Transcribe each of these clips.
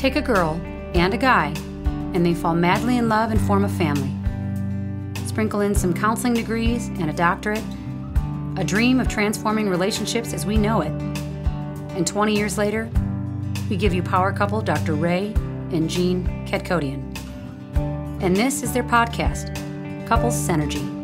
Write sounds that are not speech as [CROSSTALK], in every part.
Take a girl and a guy, and they fall madly in love and form a family. Sprinkle in some counseling degrees and a doctorate, a dream of transforming relationships as we know it. And 20 years later, we give you power couple Dr. Ray and Jean Kadkhodaian. And this is their podcast, Couples Synergy.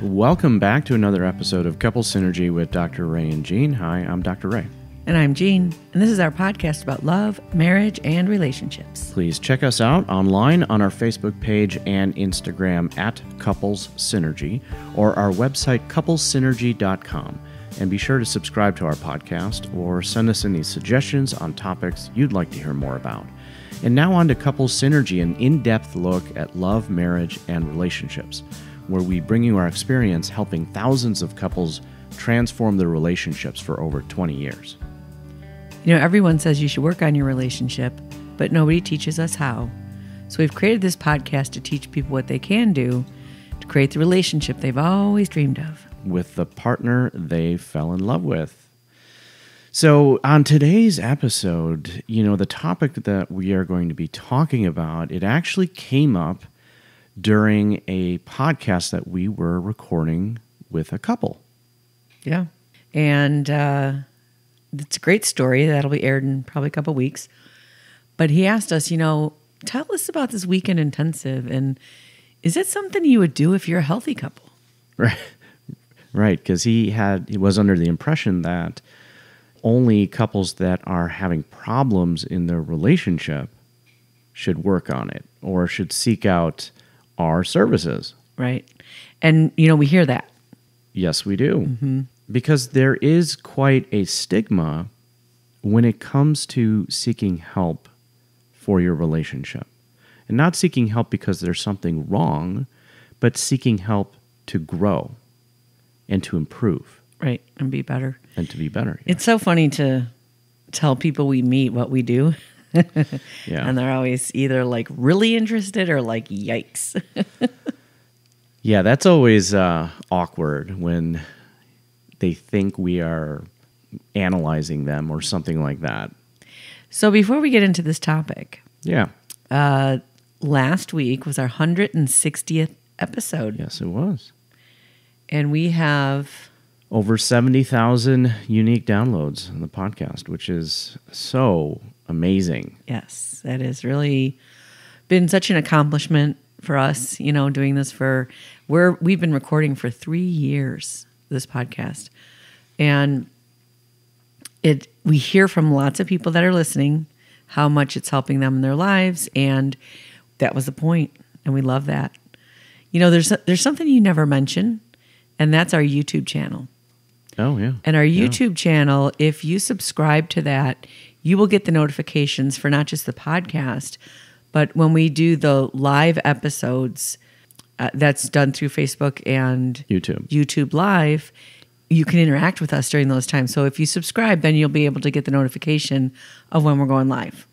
Welcome back to another episode of Couple Synergy with Dr. Ray and Jean. Hi, I'm Dr. Ray. And I'm Jean, and this is our podcast about love, marriage, and relationships. Please check us out online on our Facebook page and Instagram at Couples Synergy or our website couplessynergy.com. And be sure to subscribe to our podcast or send us any suggestions on topics you'd like to hear more about. And now on to Couples Synergy, an in depth look at love, marriage, and relationships, where we bring you our experience helping thousands of couples transform their relationships for over 20 years. You know, everyone says you should work on your relationship, but nobody teaches us how. So we've created this podcast to teach people what they can do to create the relationship they've always dreamed of. With the partner they fell in love with. So, on today's episode, you know, the topic that we are going to be talking about, it actually came up during a podcast that we were recording with a couple. Yeah. And uh, it's a great story that'll be aired in probably a couple weeks. But he asked us, you know, tell us about this weekend intensive and is it something you would do if you're a healthy couple? [LAUGHS] Right. Right, because he had he was under the impression that only couples that are having problems in their relationship should work on it or should seek out our services. Right. And you know, we hear that. Yes, we do. Mm-hmm. Because there is quite a stigma when it comes to seeking help for your relationship. And not seeking help because there's something wrong, but seeking help to grow and to improve. Right. And be better. And to be better. Yeah. It's so funny to tell people we meet what we do. [LAUGHS] yeah. And they're always either like really interested or like, yikes. [LAUGHS] yeah, that's always uh, awkward when they think we are analyzing them or something like that. So before we get into this topic, yeah, uh, last week was our 160th episode. Yes, it was. And we have over 70,000 unique downloads on the podcast, which is so amazing. Yes, that has really been such an accomplishment for us, you know, doing this for we're we've been recording for 3 years this podcast. And it we hear from lots of people that are listening how much it's helping them in their lives and that was the point and we love that. You know, there's there's something you never mention and that's our YouTube channel. Oh yeah. And our YouTube yeah. channel, if you subscribe to that, you will get the notifications for not just the podcast, but when we do the live episodes uh, that's done through Facebook and YouTube. YouTube Live, you can interact with us during those times. So if you subscribe, then you'll be able to get the notification of when we're going live.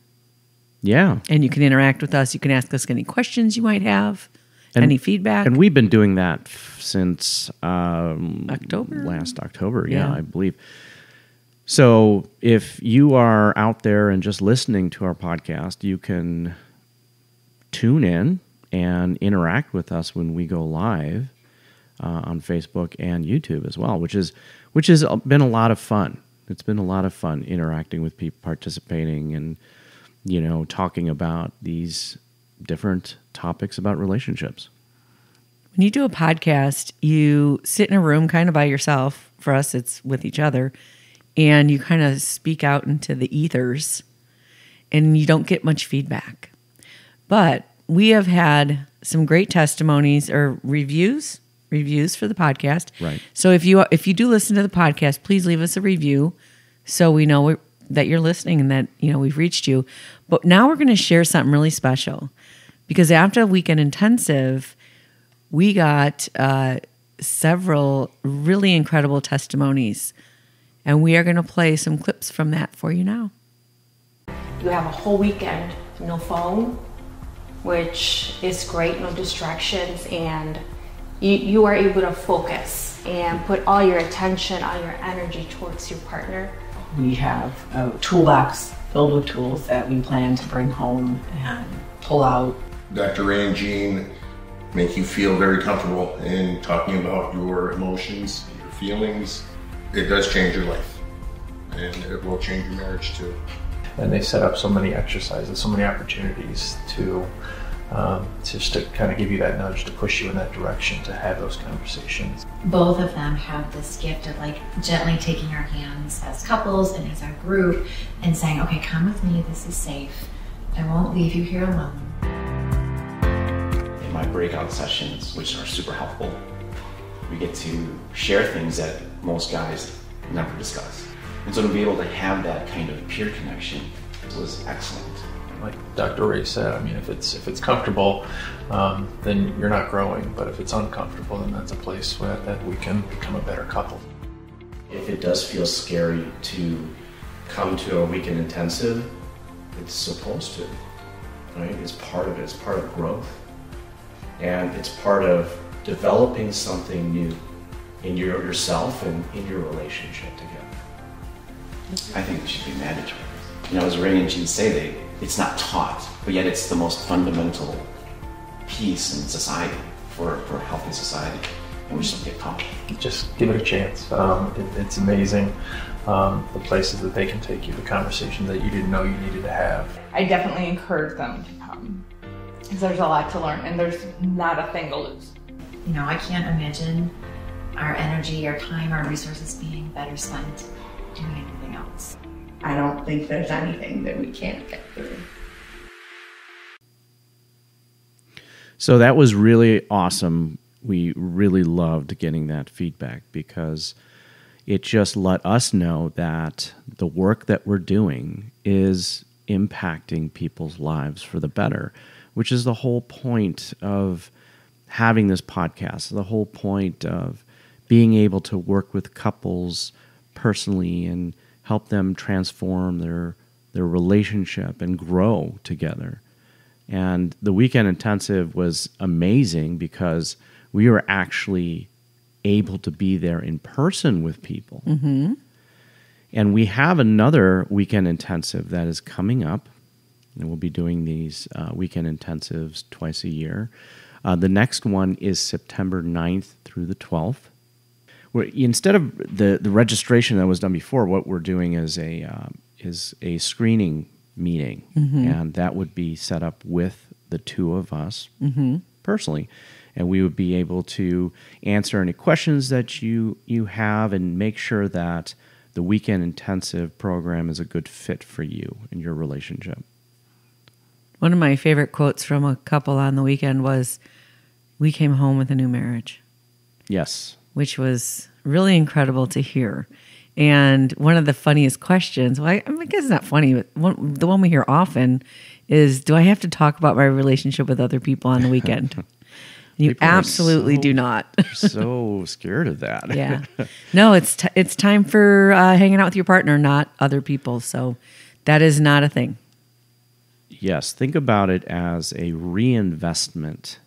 Yeah. And you can interact with us. You can ask us any questions you might have, and, any feedback. And we've been doing that f- since um, October. Last October, yeah, yeah, I believe. So if you are out there and just listening to our podcast, you can tune in and interact with us when we go live uh, on Facebook and YouTube as well, which is which has been a lot of fun. It's been a lot of fun interacting with people, participating, and you know, talking about these different topics about relationships. When you do a podcast, you sit in a room kind of by yourself. For us, it's with each other, and you kind of speak out into the ethers, and you don't get much feedback. But we have had some great testimonies or reviews reviews for the podcast. Right. So if you if you do listen to the podcast, please leave us a review so we know that you're listening and that you know we've reached you. But now we're going to share something really special because after a weekend intensive, we got uh, several really incredible testimonies, and we are going to play some clips from that for you now. You have a whole weekend, no phone, which is great, no distractions, and you, you are able to focus and put all your attention, all your energy towards your partner. We have a toolbox filled with tools that we plan to bring home and pull out. Dr. Ray and Jean make you feel very comfortable in talking about your emotions, your feelings. It does change your life, and it will change your marriage too. And they set up so many exercises, so many opportunities to um, just to kind of give you that nudge to push you in that direction to have those conversations. Both of them have this gift of like gently taking our hands as couples and as our group and saying, okay, come with me, this is safe. I won't leave you here alone. In my breakout sessions, which are super helpful, we get to share things that most guys never discuss. And so to be able to have that kind of peer connection was excellent like Dr. Ray said, I mean, if it's if it's comfortable, um, then you're not growing. But if it's uncomfortable, then that's a place where that we can become a better couple. If it does feel scary to come to a weekend intensive, it's supposed to, right? It's part of it. It's part of growth, and it's part of developing something new in your yourself and in your relationship together. I think it should be mandatory. You know, as Ray and Jean say, they it's not taught, but yet it's the most fundamental piece in society for, for a healthy society. And we just don't get taught. Just give it a chance. Um, it, it's amazing um, the places that they can take you, the conversation that you didn't know you needed to have. I definitely encourage them to come because there's a lot to learn and there's not a thing to lose. You know, I can't imagine our energy, our time, our resources being better spent doing anything else. I don't think there's anything that we can't get through. So that was really awesome. We really loved getting that feedback because it just let us know that the work that we're doing is impacting people's lives for the better, which is the whole point of having this podcast, the whole point of being able to work with couples personally and help them transform their their relationship and grow together. And the weekend intensive was amazing because we were actually able to be there in person with people. Mm-hmm. And we have another weekend intensive that is coming up. And we'll be doing these uh, weekend intensives twice a year. Uh, the next one is September 9th through the 12th we're, instead of the, the registration that was done before, what we're doing is a uh, is a screening meeting, Mhm. and that would be set up with the two of us Mhm. personally, and we would be able to answer any questions that you you have and make sure that the weekend intensive program is a good fit for you and your relationship. One of my favorite quotes from a couple on the weekend was, "We came home with a new marriage." Yes. Which was really incredible to hear. And one of the funniest questions, well, I, I, guess it's not funny, but one, the one we hear often is Do I have to talk about my relationship with other people on the weekend? [LAUGHS] you People absolutely so- do not. [LAUGHS] They're so [LAUGHS] scared of that. yeah. No, it's, t- it's time for uh, hanging out with your partner, not other people. So that is not a thing. Yes, think about it as a reinvestment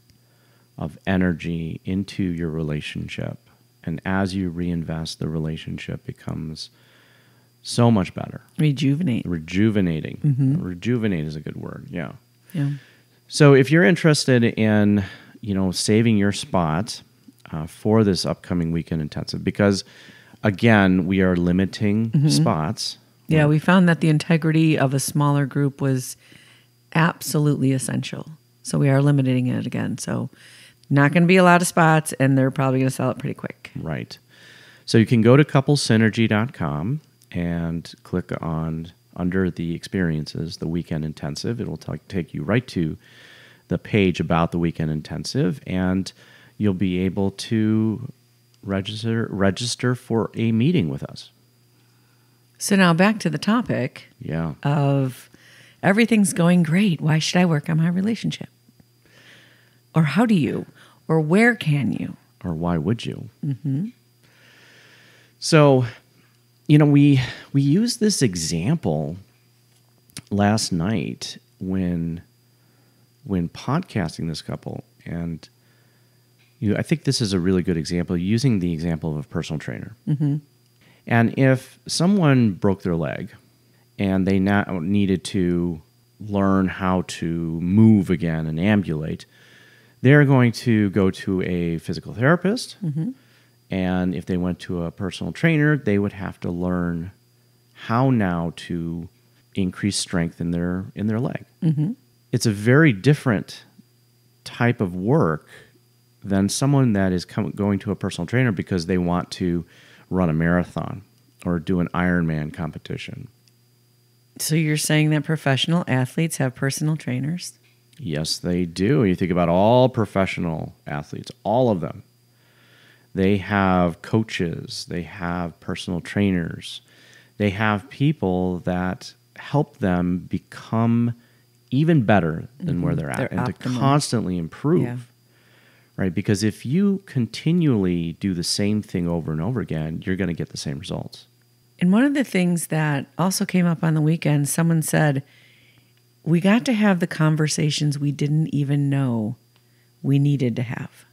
of energy into your relationship. And as you reinvest, the relationship becomes so much better. Rejuvenate. Rejuvenating. Mhm. Rejuvenate is a good word. Yeah. Yeah. So if you're interested in, you know, saving your spot uh, for this upcoming weekend intensive, because again, we are limiting Mhm. spots. Yeah, we found that the integrity of a smaller group was absolutely essential. So we are limiting it again. So not going to be a lot of spots, and they're probably going to sell it pretty quick. Right. So you can go to couplesynergy.com and click on under the experiences, the weekend intensive. It will ta- take you right to the page about the weekend intensive, and you'll be able to register register for a meeting with us. So now back to the topic Yeah. of everything's going great. Why should I work on my relationship? Or how do you? Or where can you? Or why would you? Mm-hmm. So, you know, we we used this example last night when when podcasting this couple, and you, I think this is a really good example using the example of a personal trainer. Mm-hmm. And if someone broke their leg and they now needed to learn how to move again and ambulate, they're going to go to a physical therapist. Mm-hmm. And if they went to a personal trainer, they would have to learn how now to increase strength in their in their leg. Mm-hmm. It's a very different type of work than someone that is com- going to a personal trainer because they want to run a marathon or do an Ironman competition. So you're saying that professional athletes have personal trainers? Yes, they do. You think about all professional athletes, all of them. They have coaches, they have personal trainers, they have people that help them become even better than where mm-hmm. they're at They're and to constantly improve. Yeah. Right? Because if you continually do the same thing over and over again, you're going to get the same results. And one of the things that also came up on the weekend, someone said, we got to have the conversations we didn't even know we needed to have.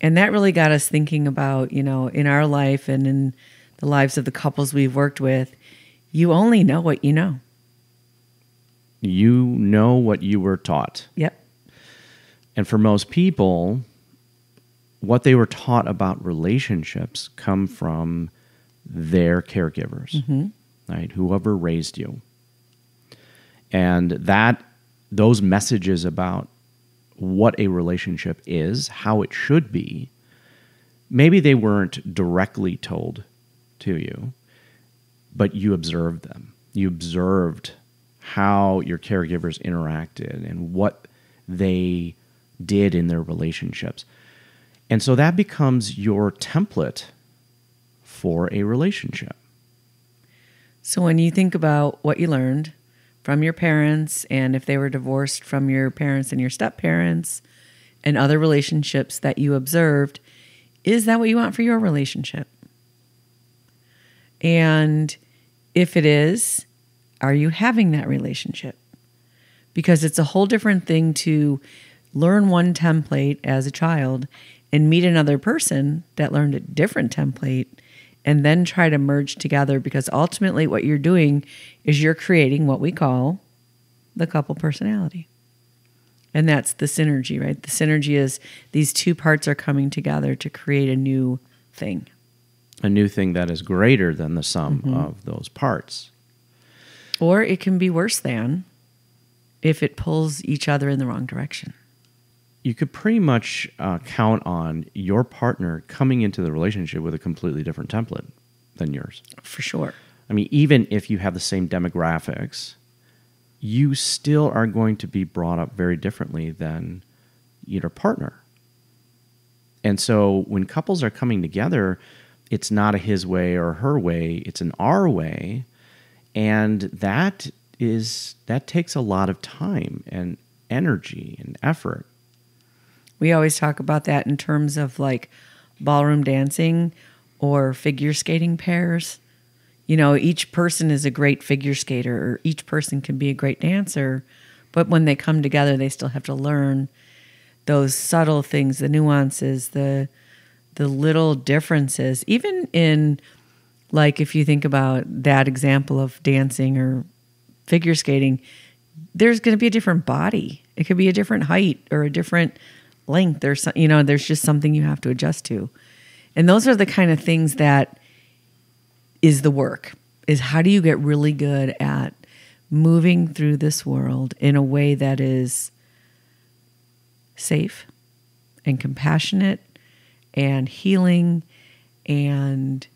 And that really got us thinking about, you know, in our life and in the lives of the couples we've worked with, you only know what you know. You know what you were taught. Yep. And for most people, what they were taught about relationships come from their caregivers, mm-hmm. right? Whoever raised you. And that those messages about what a relationship is, how it should be, maybe they weren't directly told to you, but you observed them. You observed how your caregivers interacted and what they did in their relationships. And so that becomes your template for a relationship. So when you think about what you learned from your parents and if they were divorced from your parents and your step parents and other relationships that you observed, is that what you want for your relationship? And if it is, are you having that relationship? Because it's a whole different thing to learn one template as a child and meet another person that learned a different template and then try to merge together because ultimately what you're doing is you're creating what we call the couple personality. And that's the synergy, right? The synergy is these two parts are coming together to create a new thing. A new thing that is greater than the sum Mm-hmm. of those parts. Or it can be worse than if it pulls each other in the wrong direction. You could pretty much uh, count on your partner coming into the relationship with a completely different template than yours. For sure. I mean, even if you have the same demographics, you still are going to be brought up very differently than your partner. And so when couples are coming together, it's not a his way or her way, it's an our way. And that is that takes a lot of time and energy and effort. We always talk about that in terms of like ballroom dancing or figure skating pairs. You know, each person is a great figure skater or each person can be a great dancer, but when they come together, they still have to learn those subtle things, the nuances, the the little differences. Even in like if you think about that example of dancing or figure skating, there's going to be a different body. It could be a different height or a different length or some, you know, there's just something you have to adjust to. And those are the kind of things that is the work. Is how do you get really good at moving through this world in a way that is safe and compassionate and healing and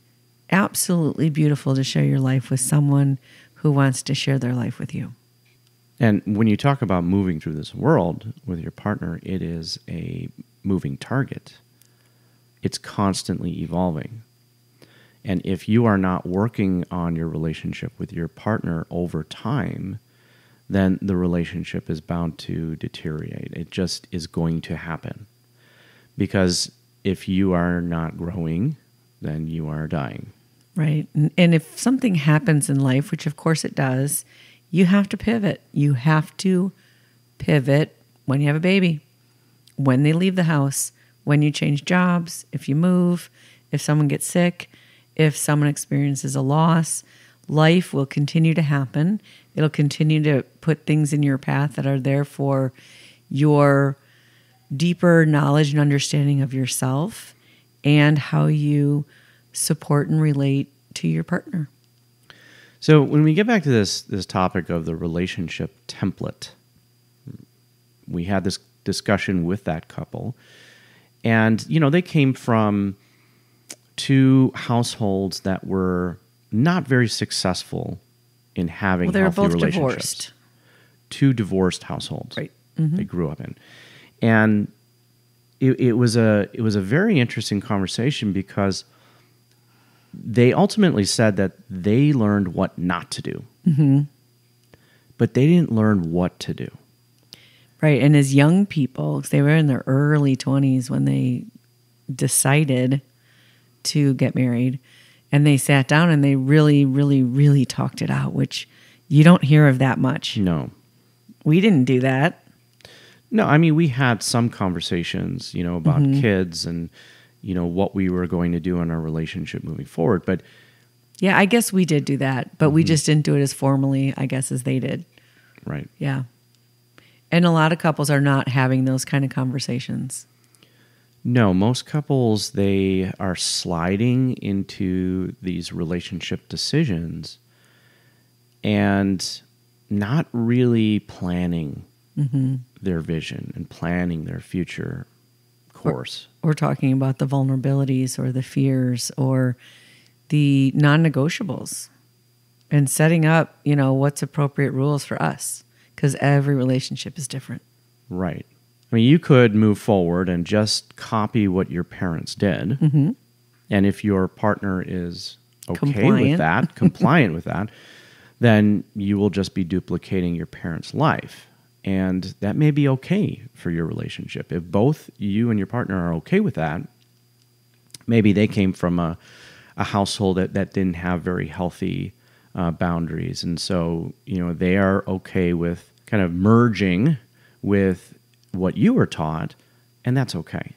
absolutely beautiful to share your life with someone who wants to share their life with you. And when you talk about moving through this world with your partner, it is a moving target. It's constantly evolving. And if you are not working on your relationship with your partner over time, then the relationship is bound to deteriorate. It just is going to happen. Because if you are not growing, then you are dying. Right. And, if something happens in life, which of course it does, you have to pivot. You have to pivot when you have a baby, when they leave the house, when you change jobs, if you move, if someone gets sick, if someone experiences a loss. life will continue to happen. It'll continue to put things in your path that are there for your deeper knowledge and understanding of yourself and how you support and relate to your partner. So when we get back to this this topic of the relationship template, we had this discussion with that couple, and you know they came from two households that were not very successful in having Well, they were healthy both relationships. divorced. Two divorced households. Right. They mm-hmm. grew up in, and it, it was a it was a very interesting conversation because they ultimately said that they learned what not to do, Mm-hmm. but they didn't learn what to do. Right. And as young people, they were in their early 20s when they decided to get married, and they sat down and they really, really, really talked it out, which you don't hear of that much. No. We didn't do that. No, I mean we had some conversations, you know, about Mhm. kids and you know what we were going to do in our relationship moving forward, but Yeah, I guess we did do that, but we just didn't do it as formally, I guess, as they did. right. Yeah. And a lot of couples are not having those kind of conversations. No, most couples they are sliding into these relationship decisions and not really planning Mhm. their vision and planning their future course. We're talking about the vulnerabilities or the fears or the non negotiables and setting up, you know, what's appropriate rules for us because every relationship is different. Right. I mean, you could move forward and just copy what your parents did. Mhm. And if your partner is okay with that, compliant with that, [LAUGHS] then you will just be duplicating your parents' life. And that may be okay for your relationship. If both you and your partner are okay with that, maybe they came from a, a household that, that didn't have very healthy uh, boundaries. And so, you know, they are okay with kind of merging with what you were taught, and that's okay.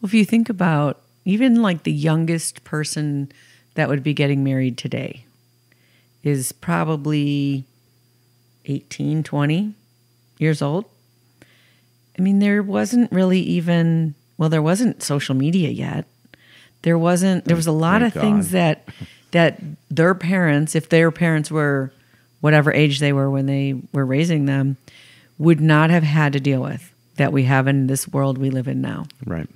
Well, if you think about even like the youngest person that would be getting married today is probably 18, 20 years old. I mean, there wasn't really even, well, there wasn't social media yet. There wasn't, there was a lot Thank of things that, that their parents, if their parents were whatever age they were when they were raising them, would not have had to deal with that we have in this world we live in now. Right.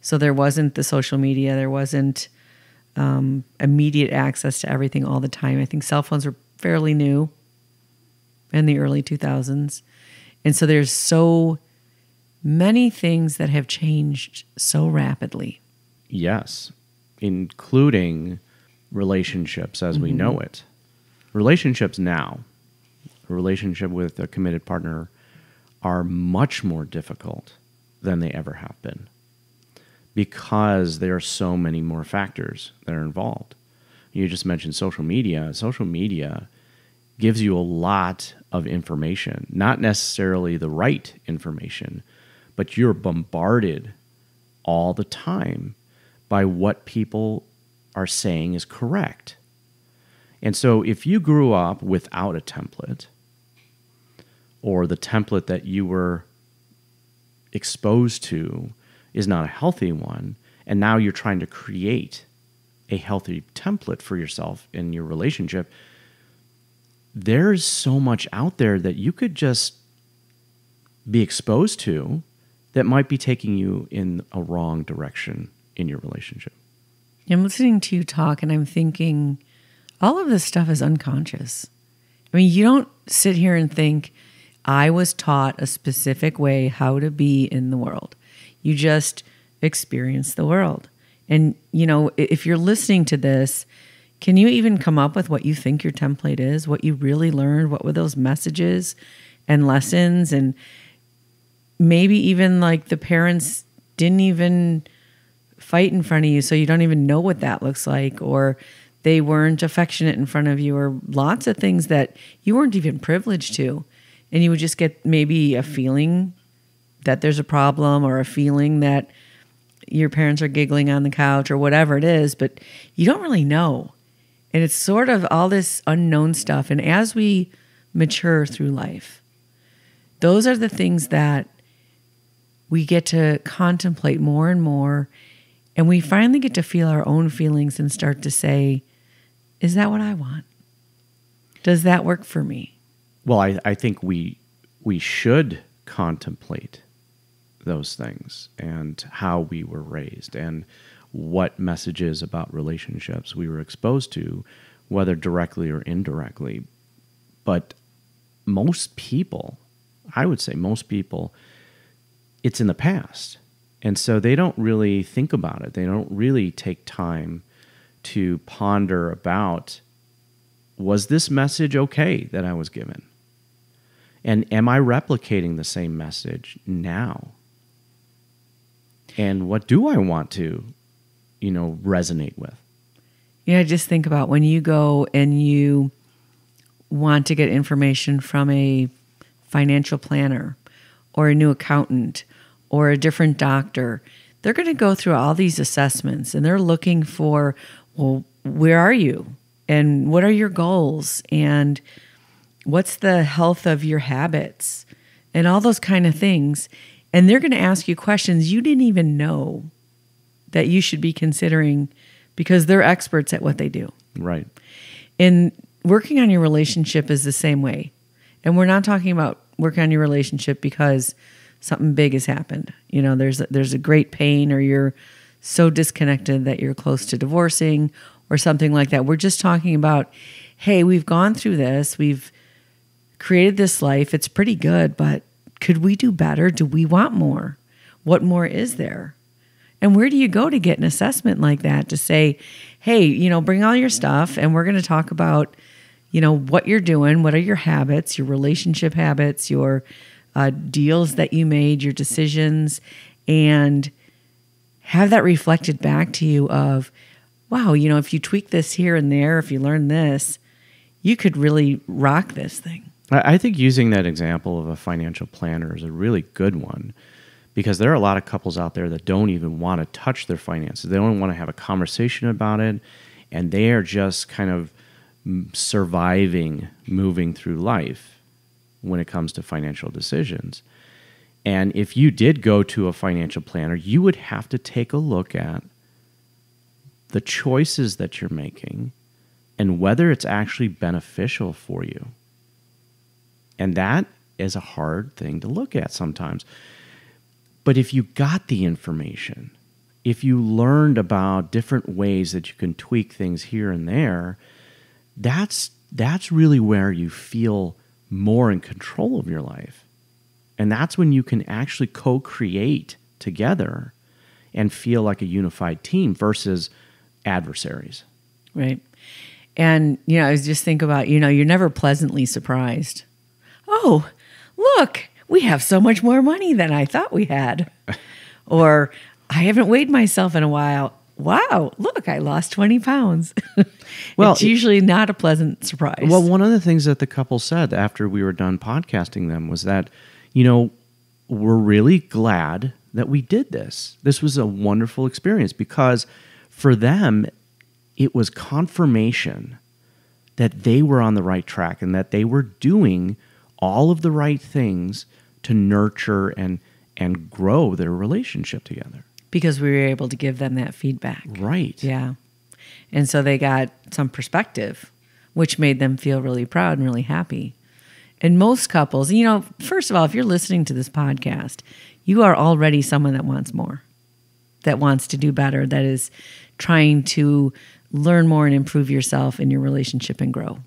So there wasn't the social media, there wasn't um, immediate access to everything all the time. I think cell phones were fairly new in the early 2000s. And so there's so many things that have changed so rapidly. Yes, including relationships as we Mhm. know it. Relationships now, a relationship with a committed partner, are much more difficult than they ever have been because there are so many more factors that are involved. You just mentioned social media. Social media gives you a lot of information, not necessarily the right information, but you're bombarded all the time by what people are saying is correct. And so if you grew up without a template, or the template that you were exposed to is not a healthy one, and now you're trying to create a healthy template for yourself in your relationship, there's so much out there that you could just be exposed to that might be taking you in a wrong direction in your relationship. I'm listening to you talk and I'm thinking all of this stuff is unconscious. I mean, you don't sit here and think, I was taught a specific way how to be in the world. You just experience the world. And, you know, if you're listening to this, can you even come up with what you think your template is, what you really learned? What were those messages and lessons? And maybe even like the parents didn't even fight in front of you so you don't even know what that looks like or they weren't affectionate in front of you or lots of things that you weren't even privileged to and you would just get maybe a feeling that there's a problem or a feeling that your parents are giggling on the couch or whatever it is but you don't really know And it's sort of all this unknown stuff. And as we mature through life, those are the things that we get to contemplate more and more. And we finally get to feel our own feelings and start to say, is that what I want? Does that work for me? Well, I, I think we we should contemplate those things and how we were raised and what messages about relationships we were exposed to, whether directly or indirectly. But most people, I would say most people, it's in the past. And so they don't really think about it. They don't really take time to ponder about was this message okay that I was given? And am I replicating the same message now? And what do I want to, you know, resonate with? Yeah, just think about when you go and you want to get information from a financial planner or a new accountant or a different doctor. They're going to go through all these assessments and they're looking for, well, where are you? And what are your goals? And what's the health of your habits? And all those kind of things. And they're going to ask you questions you didn't even know that you should be considering because they're experts at what they do. Right. And working on your relationship is the same way. And we're not talking about working on your relationship because something big has happened. You know, there's a, there's a great pain or you're so disconnected that you're close to divorcing or something like that. We're just talking about, hey, we've gone through this. We've created this life. It's pretty good, but could we do better? Do we want more? What more is there? And where do you go to get an assessment like that to say, hey, you know, bring all your stuff and we're going to talk about, you know, what you're doing, what are your habits, your relationship habits, your uh, deals that you made, your decisions, and have that reflected back to you of, wow, you know, if you tweak this here and there, if you learn this, you could really rock this thing. I think using that example of a financial planner is a really good one because there are a lot of couples out there that don't even want to touch their finances. They don't want to have a conversation about it, and they are just kind of surviving, moving through life when it comes to financial decisions. And if you did go to a financial planner, you would have to take a look at the choices that you're making and whether it's actually beneficial for you. And that is a hard thing to look at sometimes. But if you got the information, if you learned about different ways that you can tweak things here and there, that's that's really where you feel more in control of your life. And that's when you can actually co-create together and feel like a unified team versus adversaries. Right. And you know, I was just think about, you know, you're never pleasantly surprised. Oh, look, we have so much more money than I thought we had. [LAUGHS] or I haven't weighed myself in a while. Wow, look, I lost 20 pounds. [LAUGHS] well, it's usually not a pleasant surprise. Well, one of the things that the couple said after we were done podcasting them was that, you know, we're really glad that we did this. This was a wonderful experience because for them, it was confirmation that they were on the right track and that they were doing all of the right things to nurture and and grow their relationship together because we were able to give them that feedback. Right. Yeah. And so they got some perspective, which made them feel really proud and really happy. And most couples, you know, first of all, if you're listening to this podcast, you are already someone that wants more, that wants to do better, that is trying to learn more and improve yourself in your relationship and grow.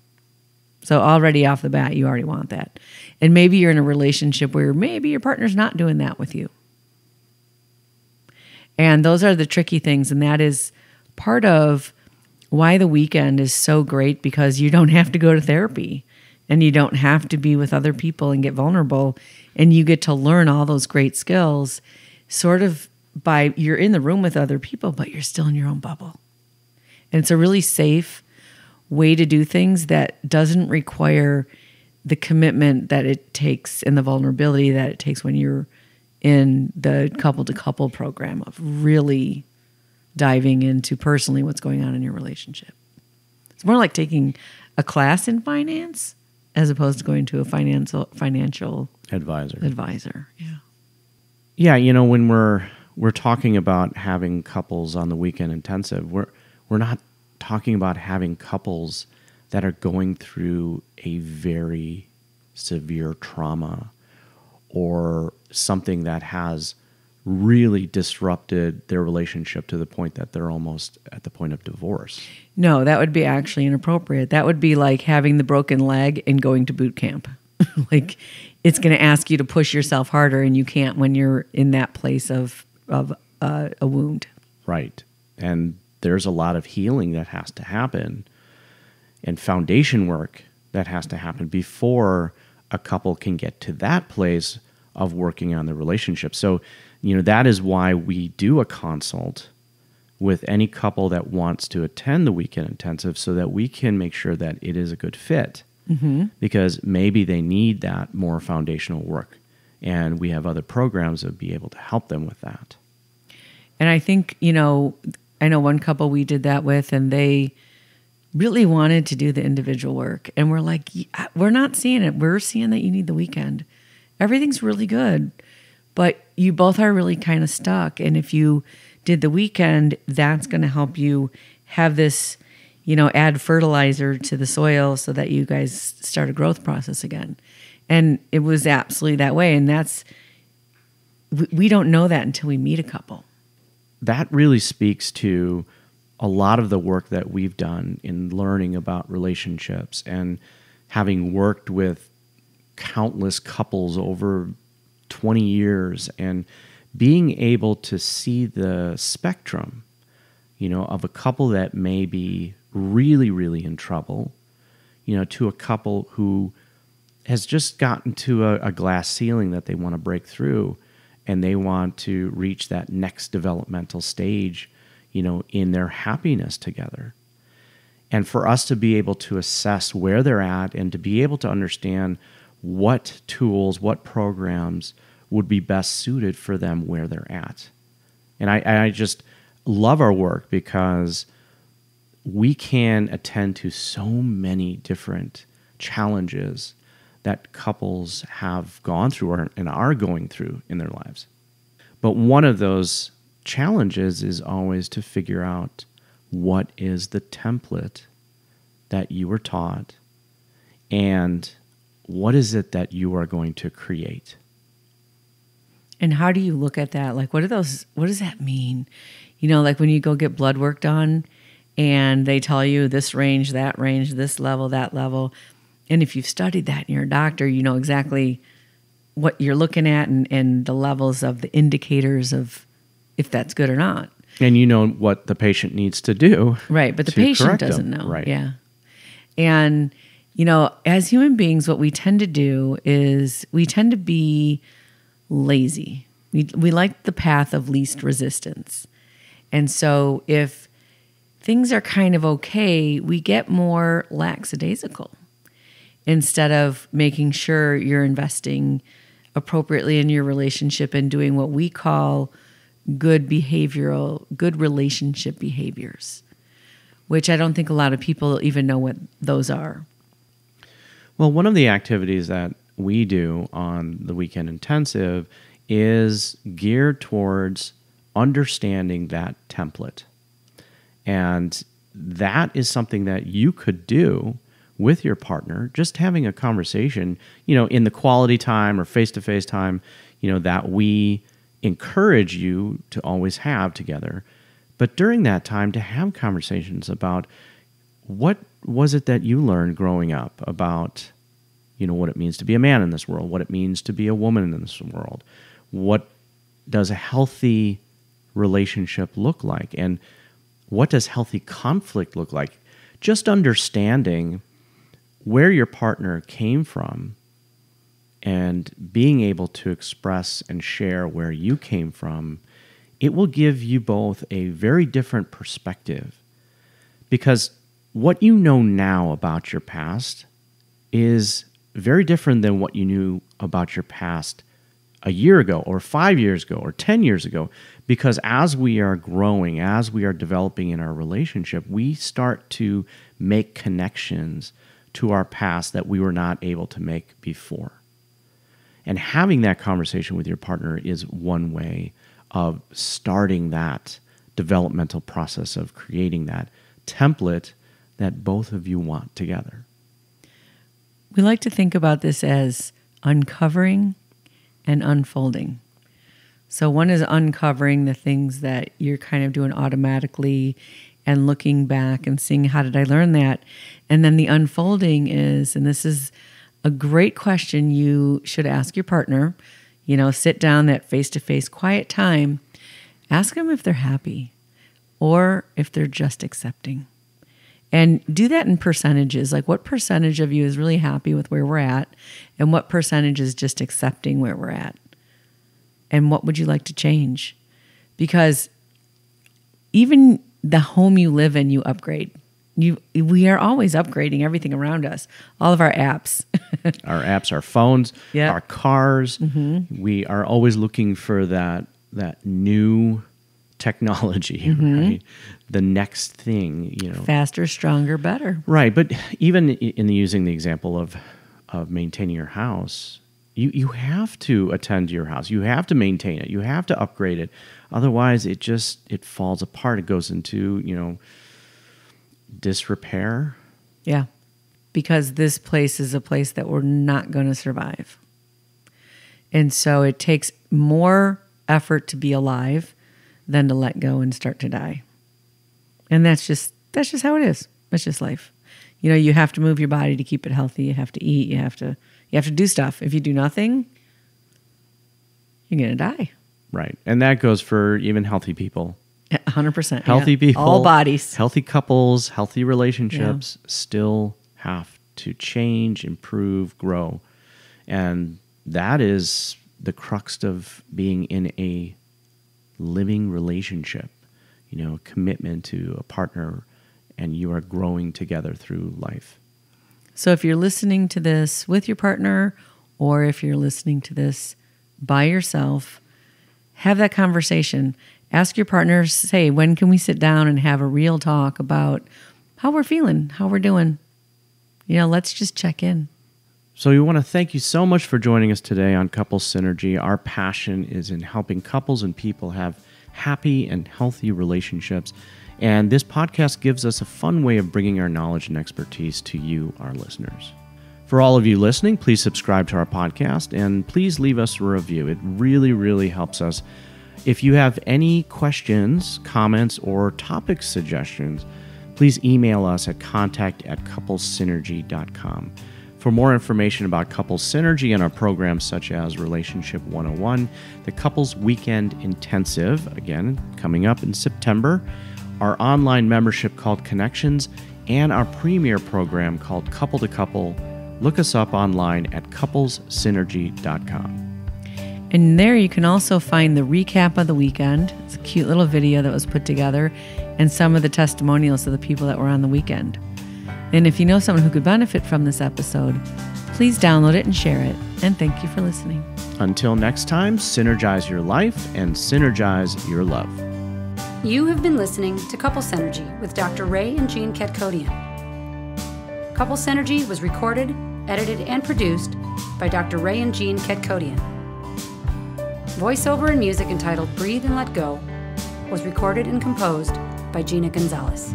So already off the bat, you already want that. And maybe you're in a relationship where maybe your partner's not doing that with you. And those are the tricky things. And that is part of why the weekend is so great because you don't [LAUGHS] have to go to therapy and you don't have to be with other people and get vulnerable. And you get to learn all those great skills sort of by you're in the room with other people, but you're still in your own bubble. And it's a really safe, way to do things that doesn't require the commitment that it takes and the vulnerability that it takes when you're in the couple to couple program of really diving into personally what's going on in your relationship. It's more like taking a class in finance as opposed to going to a financial financial Advisor. advisor. Yeah. Yeah, you know, when we're we're talking about having couples on the weekend intensive, we're we're not talking about having couples that are going through a very severe trauma or something that has really disrupted their relationship to the point that they're almost at the point of divorce. No, that would be actually inappropriate. That would be like having the broken leg and going to boot camp. [LAUGHS] like it's going to ask you to push yourself harder and you can't when you're in that place of of uh, a wound. Right. And there's a lot of healing that has to happen and foundation work that has to happen before a couple can get to that place of working on the relationship. So, you know, that is why we do a consult with any couple that wants to attend the weekend intensive so that we can make sure that it is a good fit. Mm-hmm. Because maybe they need that more foundational work. And we have other programs that would be able to help them with that. And I think, you know, I know one couple we did that with, and they really wanted to do the individual work. And we're like, uh, we're not seeing it. We're seeing that you need the weekend. Everything's really good, but you both are really kind of stuck. And if you did the weekend, that's going to help you have this, you know, add fertilizer to the soil so that you guys start a growth process again. And it was absolutely that way. And that's, we, we don't know that until we meet a couple. That really speaks to a lot of the work that we've done in learning about relationships and having worked with countless couples over 20 years and being able to see the spectrum you know of a couple that may be really really in trouble you know to a couple who has just gotten to a, a glass ceiling that they want to break through and they want to reach that next developmental stage you know in their happiness together. And for us to be able to assess where they're at and to be able to understand what tools what programs would be best suited for them where they're at. And i, I just love our work because we can attend to so many different challenges that couples have gone through or, and are going through in their lives. But one of those challenges is always to figure out what is the template that you were taught and what is it that you are going to create. And how do you look at that? Like, what are those? What does that mean? You know, like when you go get blood work done, and they tell you this range, that range, this level, that level, and if you've studied that and you're a doctor, you know exactly what you're looking at and, and the levels of the indicators of if that's good or not. And you know what the patient needs to do. Right, but the patient doesn't them. know. Right. Yeah. And you know, as human beings what we tend to do is we tend to be lazy. We we like the path of least resistance. And so if things are kind of okay, we get more lackadaisical instead of making sure you're investing appropriately in your relationship and doing what we call good behavioral, good relationship behaviors, which I don't think a lot of people even know what those are. Well, one of the activities that we do on the weekend intensive is geared towards understanding that template. And that is something that you could do with your partner, just having a conversation, you know, in the quality time or face to face time, you know, that we encourage you to always have together. But during that time, to have conversations about what was it that you learned growing up about, you know, what it means to be a man in this world, what it means to be a woman in this world, what does a healthy relationship look like, and what does healthy conflict look like? Just understanding where your partner came from and being able to express and share where you came from, it will give you both a very different perspective. Because what you know now about your past is very different than what you knew about your past a year ago or five years ago or 10 years ago. Because as we are growing, as we are developing in our relationship, we start to make connections to our past that we were not able to make before. And having that conversation with your partner is one way of starting that developmental process of creating that template that both of you want together. We like to think about this as uncovering and unfolding. So, one is uncovering the things that you're kind of doing automatically and looking back and seeing how did I learn that. And then the unfolding is, and this is a great question you should ask your partner. You know, sit down that face to face quiet time, ask them if they're happy or if they're just accepting. And do that in percentages. Like, what percentage of you is really happy with where we're at, and what percentage is just accepting where we're at? And what would you like to change? Because even the home you live in, you upgrade. You, we are always upgrading everything around us, all of our apps. [LAUGHS] our apps, our phones, Yep. our cars. Mm-hmm. We are always looking for that that new technology, [LAUGHS] right? Mm-hmm. The next thing, you know. Faster, stronger, better. Right, but even in using the example of of maintaining your house, you you have to attend to your house. You have to maintain it. You have to upgrade it. Otherwise, it just it falls apart. It goes into you know disrepair. Yeah. Because this place is a place that we're not going to survive. And so it takes more effort to be alive than to let go and start to die. And that's just that's just how it is. That's just life. You know, you have to move your body to keep it healthy. You have to eat, you have to you have to do stuff. If you do nothing, you're going to die. Right, and that goes for even healthy people. 100%. Healthy yeah. people, All bodies. healthy couples, healthy relationships still have to change, improve, grow. And that is the crux of being in a living relationship, you know, commitment to a partner, and you are growing together through life. So if you're listening to this with your partner or if you're listening to this by yourself, have that conversation. Ask your partner, say, when can we sit down and have a real talk about how we're feeling, how we're doing? You know, let's just check in. So, we want to thank you so much for joining us today on Couple Synergy. Our passion is in helping couples and people have happy and healthy relationships. And this podcast gives us a fun way of bringing our knowledge and expertise to you, our listeners. For all of you listening, please subscribe to our podcast and please leave us a review. It really, really helps us. If you have any questions, comments, or topic suggestions, please email us at contact at couplessynergy.com. For more information about Couples Synergy and our programs such as Relationship 101, the Couples Weekend Intensive, again, coming up in September, our online membership called Connections, and our premier program called Couple to Couple, look us up online at couplessynergy.com. And there you can also find the recap of the weekend. It's a cute little video that was put together and some of the testimonials of the people that were on the weekend. And if you know someone who could benefit from this episode, please download it and share it. And thank you for listening. Until next time, synergize your life and synergize your love. You have been listening to Couple Synergy with Dr. Ray and Jean Kadkhodaian. Couple Synergy was recorded, edited, and produced by Dr. Ray and Jean Kadkhodaian. Voiceover and music entitled Breathe and Let Go was recorded and composed by Gina Gonzalez.